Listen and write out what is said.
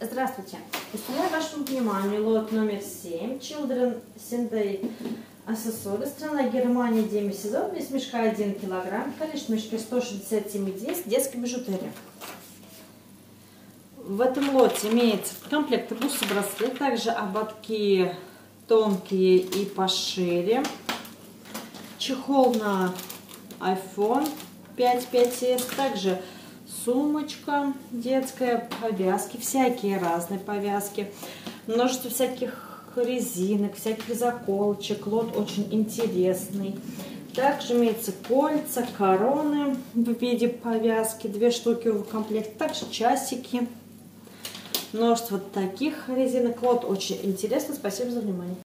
Здравствуйте! Представляю вашему вниманию лот номер 7 Children Sunday Аксессуары. Страна Германия, демисезон, вес мешка 1 килограмм, количество мешка 167 единиц, детская бижутерия. В этом лоте имеется комплект бусы браслет, также ободки тонкие и пошире, чехол на iPhone 5 5s, также сумочка детская, повязки, всякие разные повязки, множество всяких резинок, всяких заколочек. Лот очень интересный. Также имеется кольца, короны в виде повязки, две штуки в комплект. Также часики, множество таких резинок. Лот очень интересный. Спасибо за внимание.